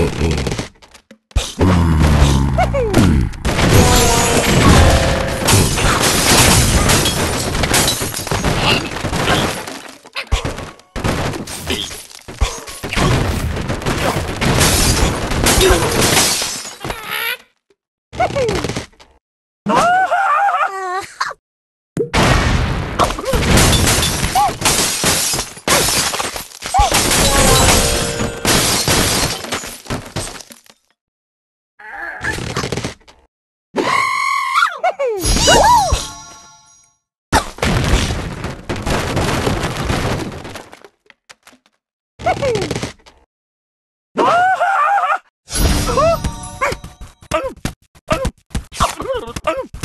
Oh, oh. Yeah. 아유, 아유, 아유, 아유, 아유, 아유,